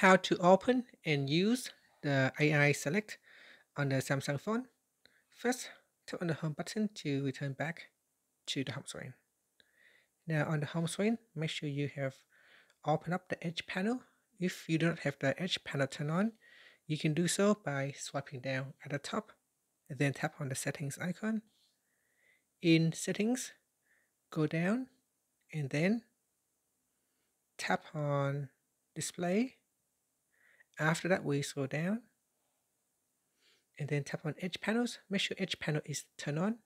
how to open and use the AI Select on the Samsung phone. First, tap on the home button to return back to the home screen. Now on the home screen, make sure you have opened up the Edge panel. If you don't have the Edge panel turned on, you can do so by swiping down at the top and then tap on the settings icon. In settings, go down and then tap on display. After that, we scroll down and then tap on edge panels. Make sure edge panel is turned on.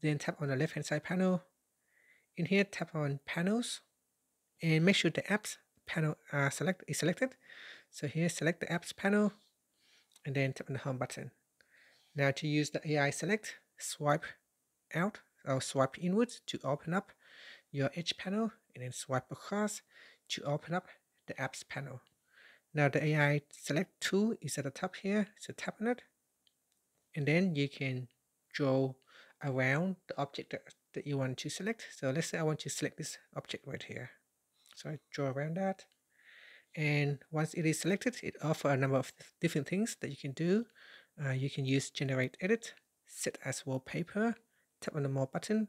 Then tap on the left hand side panel. In here, tap on panels and make sure the apps panel uh, select is selected. So here, select the apps panel and then tap on the home button. Now to use the AI select, swipe out or swipe inwards to open up your edge panel and then swipe across to open up the apps panel. Now the AI select tool is at the top here, so tap on it. And then you can draw around the object that, that you want to select. So let's say I want to select this object right here. So I draw around that. And once it is selected, it offers a number of different things that you can do. Uh, you can use generate edit, set as wallpaper, tap on the more button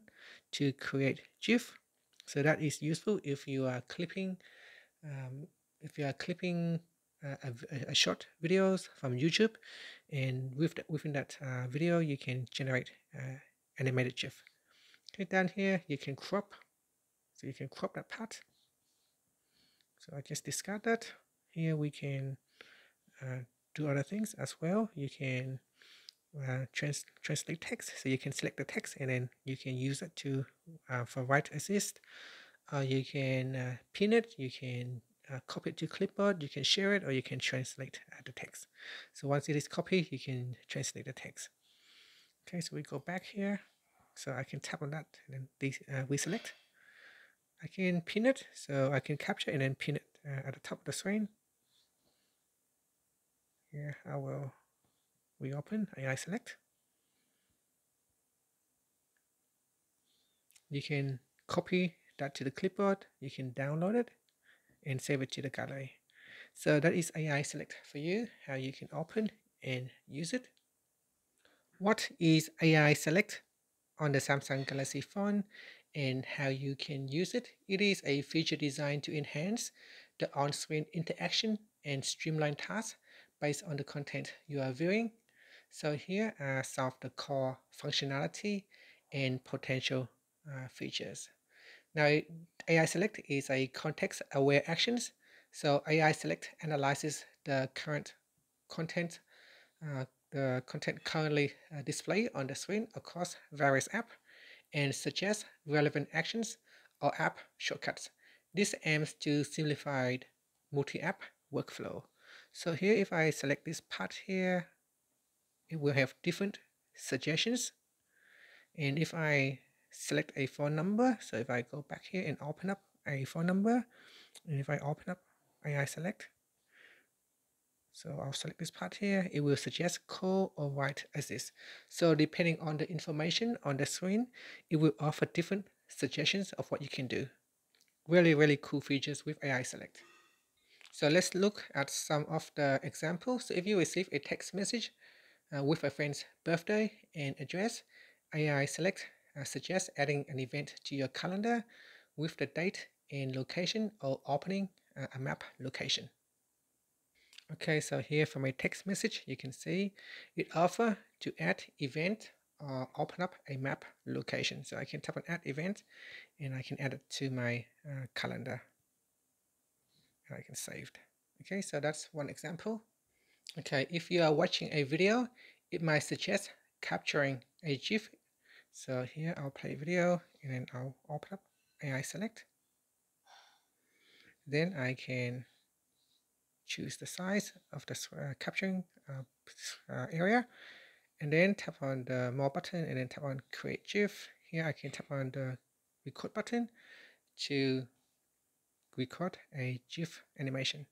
to create GIF. So that is useful if you are clipping, um, if you are clipping a, a, short videos from YouTube, and with the, within that uh, video you can generate uh, animated GIF. Okay, down here you can crop, so you can crop that part. So I just discard that. Here we can uh, do other things as well. You can uh, trans translate text, so you can select the text and then you can use it to uh, for write assist. you can pin it. You can uh, copy it to clipboard, you can share it or you can translate uh, the text. So once it is copied, you can translate the text. Okay, so we go back here. So I can tap on that and then uh, we select. I can pin it, so I can capture and then pin it uh, at the top of the screen. Here I will reopen AI select. You can copy that to the clipboard, you can download it, and save it to the gallery. So that is AI Select for you, how you can open and use it. What is AI Select on the Samsung Galaxy phone and how you can use it? It is a feature designed to enhance the on-screen interaction and streamline tasks based on the content you are viewing. So here are some of the core functionality and potential uh, features. Now, AI Select is a context-aware actions. So AI Select analyzes the current content, uh, the content currently uh, displayed on the screen across various apps and suggests relevant actions or app shortcuts. This aims to simplify multi-app workflow. So here, if I select this part here, it will have different suggestions. And if I select a phone number. So if I go back here and open up a phone number, and if I open up AI select, so I'll select this part here, it will suggest call or write assist. So depending on the information on the screen, it will offer different suggestions of what you can do. Really, really cool features with AI select. So let's look at some of the examples. So if you receive a text message uh, with a friend's birthday and address, AI select uh, suggest adding an event to your calendar with the date and location or opening a map location. Okay, so here for my text message, you can see it offer to add event or open up a map location. So I can tap on add event and I can add it to my uh, calendar. And I can save. It. Okay, so that's one example. Okay, if you are watching a video, it might suggest capturing a GIF so here I'll play video and then I'll open up AI select. Then I can choose the size of the uh, capturing uh, uh, area and then tap on the more button and then tap on create GIF. Here I can tap on the record button to record a GIF animation.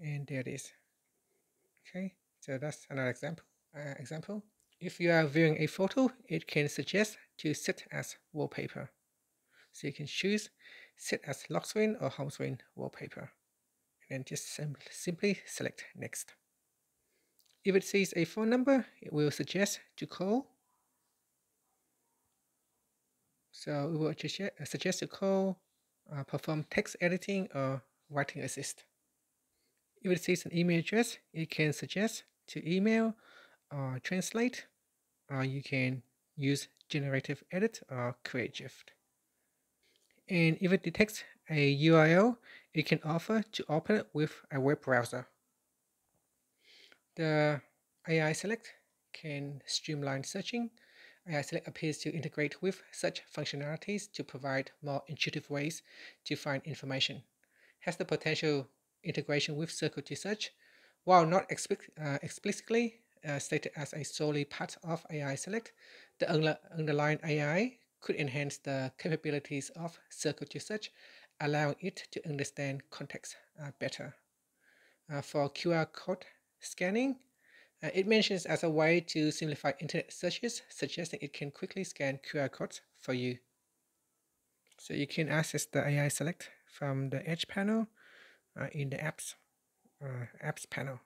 And there it is. Okay, so that's another example. Uh, example. If you are viewing a photo, it can suggest to set as wallpaper. So you can choose set as lock screen or home screen wallpaper. And then just sim simply select next. If it sees a phone number, it will suggest to call. So it will suggest to call, uh, perform text editing or writing assist. If it sees an email address, it can suggest to email or translate, or you can use generative edit or create GIF. And if it detects a URL, it can offer to open it with a web browser. The AI Select can streamline searching. AI Select appears to integrate with such functionalities to provide more intuitive ways to find information. Has the potential integration with Circle to Search, while not explic uh, explicitly uh, stated as a solely part of AI Select, the underlying AI could enhance the capabilities of Circle to Search, allowing it to understand context uh, better. Uh, for QR code scanning, uh, it mentions as a way to simplify internet searches, suggesting it can quickly scan QR codes for you. So you can access the AI Select from the Edge panel uh, in the apps uh, apps panel.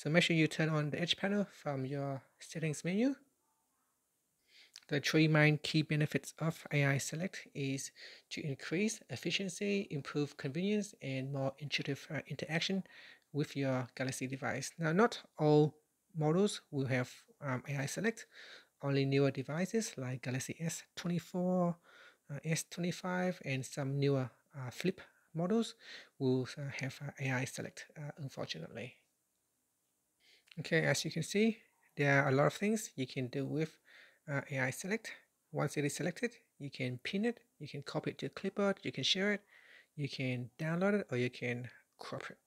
So make sure you turn on the Edge panel from your settings menu. The three main key benefits of AI Select is to increase efficiency, improve convenience, and more intuitive uh, interaction with your Galaxy device. Now, not all models will have um, AI Select. Only newer devices like Galaxy S24, uh, S25, and some newer uh, flip models will uh, have uh, AI select, uh, unfortunately. Okay, as you can see, there are a lot of things you can do with AI select. Once it is selected, you can pin it, you can copy it to clipboard, you can share it, you can download it, or you can crop it.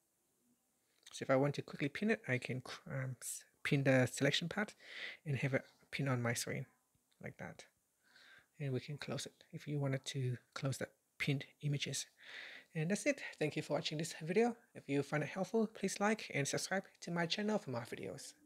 So if I want to quickly pin it, I can um, pin the selection part and have it pin on my screen like that. And we can close it if you wanted to close the pinned images. And that's it. Thank you for watching this video. If you find it helpful, please like and subscribe to my channel for more videos.